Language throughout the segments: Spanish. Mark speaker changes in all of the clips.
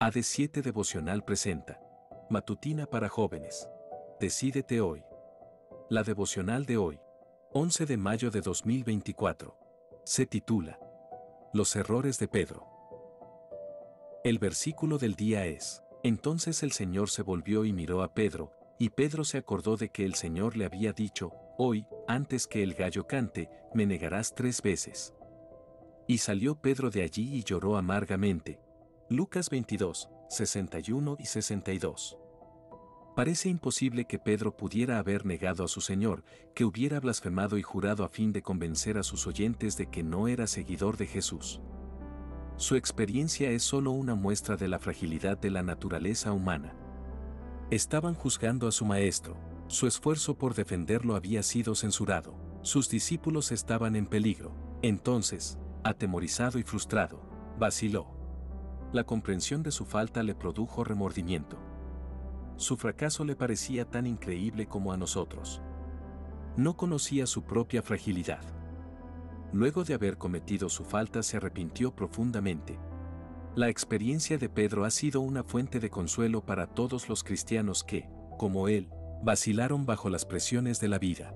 Speaker 1: AD7 Devocional presenta. Matutina para jóvenes. Decídete hoy. La devocional de hoy, 11 de mayo de 2024, se titula Los errores de Pedro. El versículo del día es, Entonces el Señor se volvió y miró a Pedro, y Pedro se acordó de que el Señor le había dicho, Hoy, antes que el gallo cante, me negarás tres veces. Y salió Pedro de allí y lloró amargamente, Lucas 22, 61 y 62. Parece imposible que Pedro pudiera haber negado a su Señor, que hubiera blasfemado y jurado a fin de convencer a sus oyentes de que no era seguidor de Jesús. Su experiencia es solo una muestra de la fragilidad de la naturaleza humana. Estaban juzgando a su maestro, su esfuerzo por defenderlo había sido censurado, sus discípulos estaban en peligro, entonces, atemorizado y frustrado, vaciló. La comprensión de su falta le produjo remordimiento. Su fracaso le parecía tan increíble como a nosotros. No conocía su propia fragilidad. Luego de haber cometido su falta se arrepintió profundamente. La experiencia de Pedro ha sido una fuente de consuelo para todos los cristianos que, como él, vacilaron bajo las presiones de la vida.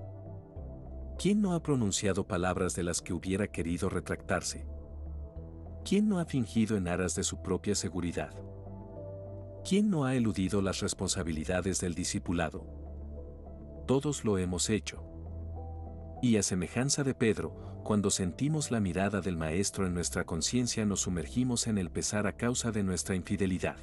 Speaker 1: ¿Quién no ha pronunciado palabras de las que hubiera querido retractarse? ¿Quién no ha fingido en aras de su propia seguridad? ¿Quién no ha eludido las responsabilidades del discipulado? Todos lo hemos hecho. Y a semejanza de Pedro, cuando sentimos la mirada del Maestro en nuestra conciencia nos sumergimos en el pesar a causa de nuestra infidelidad.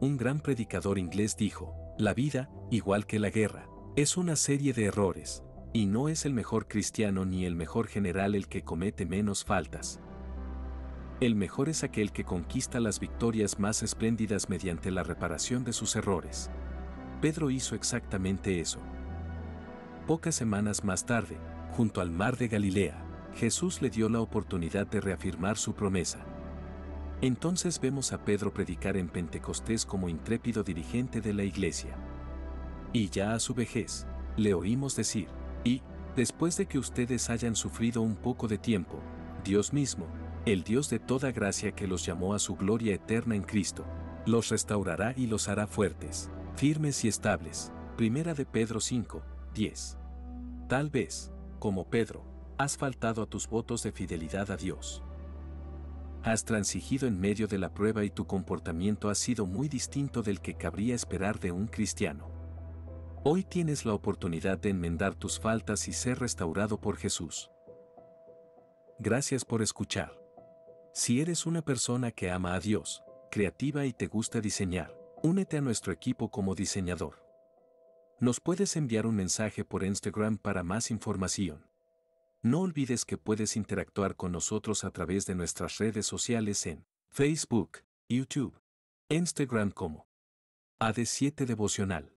Speaker 1: Un gran predicador inglés dijo, la vida, igual que la guerra, es una serie de errores, y no es el mejor cristiano ni el mejor general el que comete menos faltas, el mejor es aquel que conquista las victorias más espléndidas mediante la reparación de sus errores. Pedro hizo exactamente eso. Pocas semanas más tarde, junto al mar de Galilea, Jesús le dio la oportunidad de reafirmar su promesa. Entonces vemos a Pedro predicar en Pentecostés como intrépido dirigente de la iglesia. Y ya a su vejez, le oímos decir, y, después de que ustedes hayan sufrido un poco de tiempo, Dios mismo, el Dios de toda gracia que los llamó a su gloria eterna en Cristo, los restaurará y los hará fuertes, firmes y estables. Primera de Pedro 5, 10. Tal vez, como Pedro, has faltado a tus votos de fidelidad a Dios. Has transigido en medio de la prueba y tu comportamiento ha sido muy distinto del que cabría esperar de un cristiano. Hoy tienes la oportunidad de enmendar tus faltas y ser restaurado por Jesús. Gracias por escuchar. Si eres una persona que ama a Dios, creativa y te gusta diseñar, únete a nuestro equipo como diseñador. Nos puedes enviar un mensaje por Instagram para más información. No olvides que puedes interactuar con nosotros a través de nuestras redes sociales en Facebook, YouTube, Instagram como AD7 Devocional.